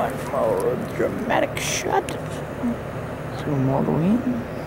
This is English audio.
One more dramatic shot. Zoom all the way in.